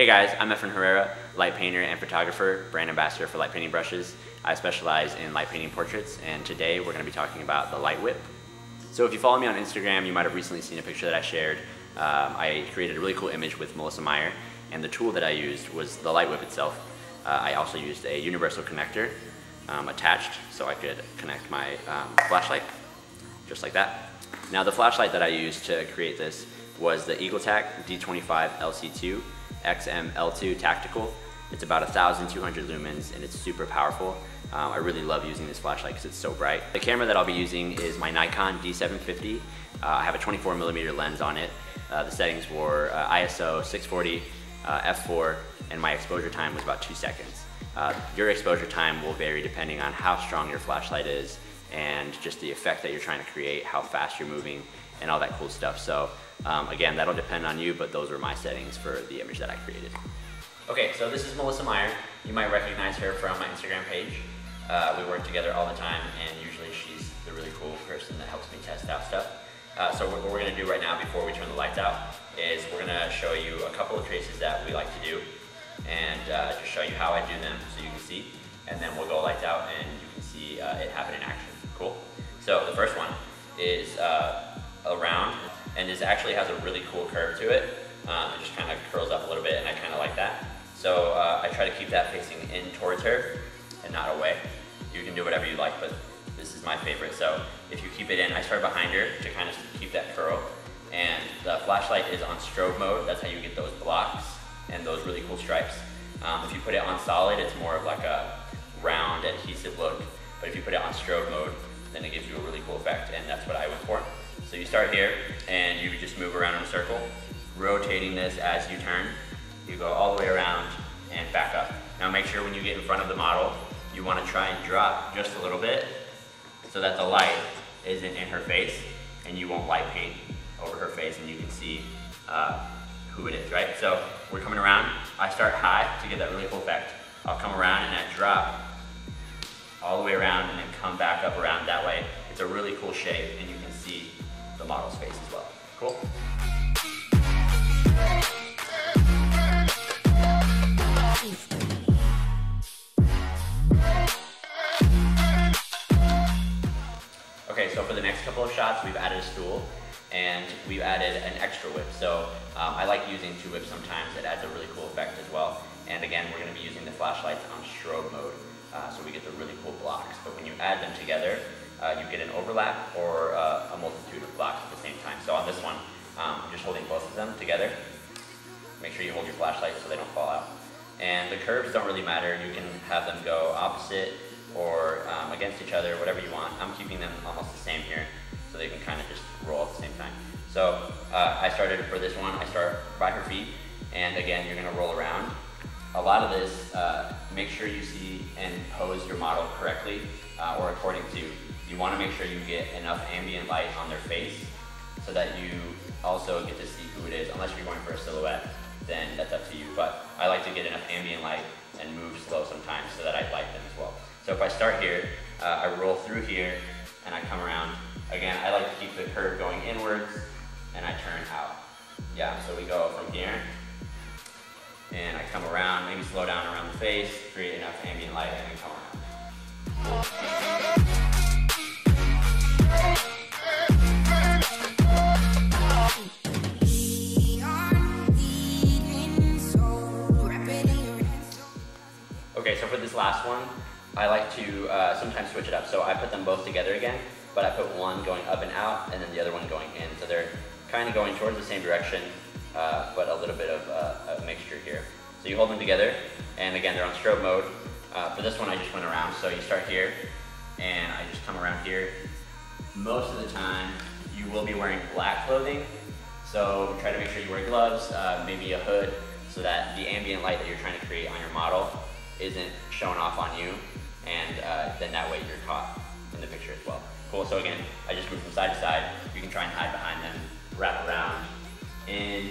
Hey guys, I'm Efren Herrera, light painter and photographer, brand ambassador for light painting brushes. I specialize in light painting portraits, and today we're going to be talking about the Light Whip. So if you follow me on Instagram, you might have recently seen a picture that I shared. Um, I created a really cool image with Melissa Meyer, and the tool that I used was the Light Whip itself. Uh, I also used a universal connector um, attached so I could connect my um, flashlight, just like that. Now the flashlight that I used to create this was the EagleTac D25 LC2 XM-L2 Tactical. It's about 1,200 lumens and it's super powerful. Um, I really love using this flashlight because it's so bright. The camera that I'll be using is my Nikon D750. Uh, I have a 24 millimeter lens on it. Uh, the settings were uh, ISO 640, uh, f4, and my exposure time was about two seconds. Uh, your exposure time will vary depending on how strong your flashlight is and just the effect that you're trying to create, how fast you're moving, and all that cool stuff. So um, again, that'll depend on you, but those were my settings for the image that I created. Okay, so this is Melissa Meyer. You might recognize her from my Instagram page. Uh, we work together all the time, and usually she's the really cool person that helps me test out stuff. Uh, so what we're gonna do right now before we turn the lights out is we're gonna show you a couple of traces that we like to do and uh, just show you how I do them so you can see. And then we'll go lights out and you can see uh, it happen in action. Cool? So the first one is uh, around and this actually has a really cool curve to it. Um, it just kind of curls up a little bit and I kind of like that. So uh, I try to keep that facing in towards her and not away. You can do whatever you like, but this is my favorite. So if you keep it in, I start behind her to kind of keep that curl. And the flashlight is on strobe mode. That's how you get those blocks and those really cool stripes. Um, if you put it on solid, it's more of like a round adhesive look. But if you put it on strobe mode, then it gives you a really cool effect, and that's what I went for. So you start here, and you just move around in a circle, rotating this as you turn. You go all the way around and back up. Now make sure when you get in front of the model, you wanna try and drop just a little bit so that the light isn't in her face, and you won't light paint over her face, and you can see uh, who it is, right? So we're coming around. I start high to get that really cool effect. I'll come around and I drop all the way around and then come back up around that way. It's a really cool shape and you can see the model's face as well. Cool? Okay, so for the next couple of shots, we've added a stool and we've added an extra whip. So um, I like using two whips sometimes. It adds a really cool effect as well. And again, we're gonna be using the flashlights on strobe mode. Uh, so we get the really cool blocks. But when you add them together, uh, you get an overlap or uh, a multitude of blocks at the same time. So on this one, um, I'm just holding both of them together. Make sure you hold your flashlight so they don't fall out. And the curves don't really matter. You can have them go opposite or um, against each other, whatever you want. I'm keeping them almost the same here so they can kind of just roll at the same time. So uh, I started for this one, I start by her feet, and again, you're gonna roll around. A lot of this, uh, make sure you see and pose your model correctly uh, or according to. You wanna make sure you get enough ambient light on their face so that you also get to see who it is, unless you're going for a silhouette, then that's up to you. But I like to get enough ambient light and move slow sometimes so that I light them as well. So if I start here, uh, I roll through here and I come around. Again, I like to keep the curve going inwards and I turn out. Yeah, so we go from here and I come around, maybe slow down around the face, create enough ambient light, and then come around. Okay, so for this last one, I like to uh, sometimes switch it up. So I put them both together again, but I put one going up and out, and then the other one going in. So they're kind of going towards the same direction, uh, but a little bit of uh, here. So you hold them together, and again, they're on strobe mode. Uh, for this one, I just went around. So you start here, and I just come around here. Most of the time, you will be wearing black clothing, so try to make sure you wear gloves, uh, maybe a hood, so that the ambient light that you're trying to create on your model isn't shown off on you, and uh, then that way you're caught in the picture as well. Cool, so again, I just move from side to side. You can try and hide behind them, wrap around, in and